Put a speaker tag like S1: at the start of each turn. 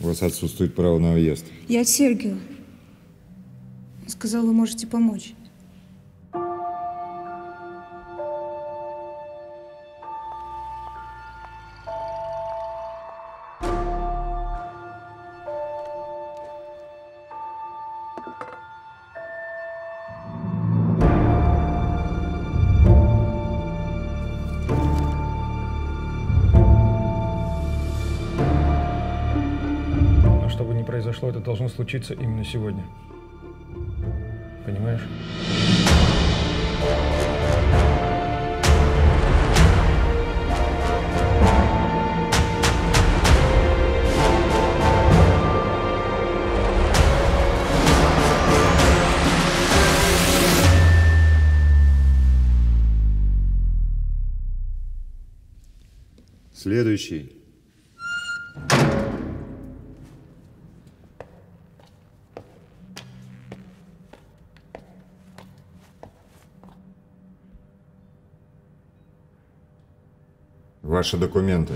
S1: У вас отсутствует право на въезд.
S2: Я от Сергея. Он сказал, вы можете помочь.
S3: Но чтобы не произошло, это должно случиться именно сегодня. Понимаешь?
S1: Следующий. Ваши документы.